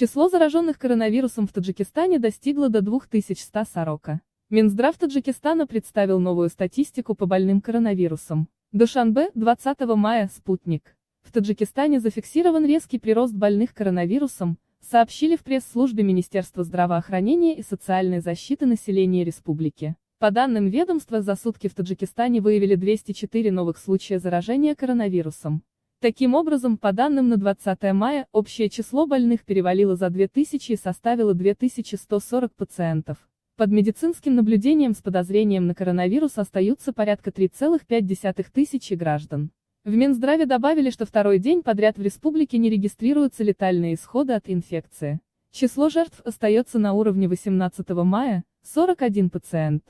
Число зараженных коронавирусом в Таджикистане достигло до 2140. Минздрав Таджикистана представил новую статистику по больным коронавирусом. Душанбе, 20 мая, спутник. В Таджикистане зафиксирован резкий прирост больных коронавирусом, сообщили в пресс-службе Министерства здравоохранения и социальной защиты населения республики. По данным ведомства, за сутки в Таджикистане выявили 204 новых случая заражения коронавирусом. Таким образом, по данным на 20 мая, общее число больных перевалило за 2000 и составило 2140 пациентов. Под медицинским наблюдением с подозрением на коронавирус остаются порядка 3,5 тысячи граждан. В Минздраве добавили, что второй день подряд в республике не регистрируются летальные исходы от инфекции. Число жертв остается на уровне 18 мая – 41 пациент.